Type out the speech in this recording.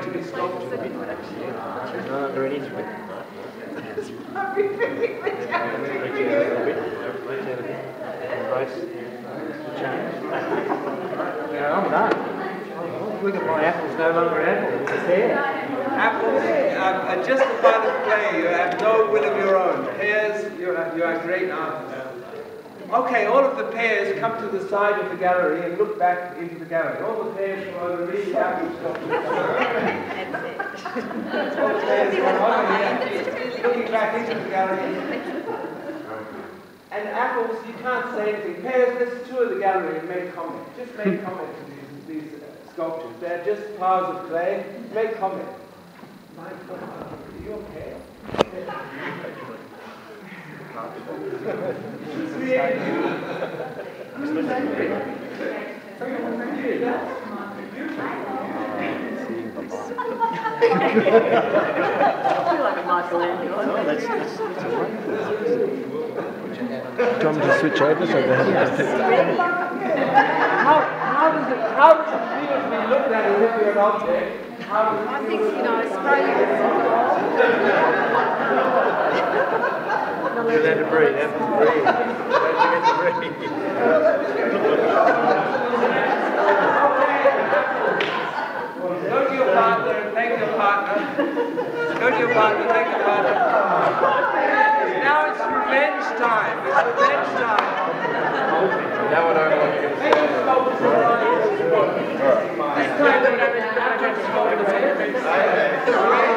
joy uh, to be sculpted. No, very intimate. Yeah, I'm done. Look at my apple's no longer apple, it's there. Apples are just a part of play. You have no will of your own. Pears, you are, you are great artists. Okay, all of the pears come to the side of the gallery and look back into the gallery. All the pears from over really apple sculptures. all the pears from over here, looking back into the gallery. And apples, you can't say anything. Pears, let's tour the gallery and make comment. Just make comment to these, these uh, sculptures. They're just piles of clay. Make comment. My God, are you okay? I feel like a Oh, that's, that's, that's all right. Do you want me to switch over so they have to How, how does it how does it feel to be looked at as if you're an object? I think, you know, Australia You let it breathe, to breathe. To breathe. Go to your partner thank your partner. Go to your partner, thank your partner. Now it's revenge time. It's revenge time. Now I what you're Thank you, sculptors. Next time, don't have any sculptors.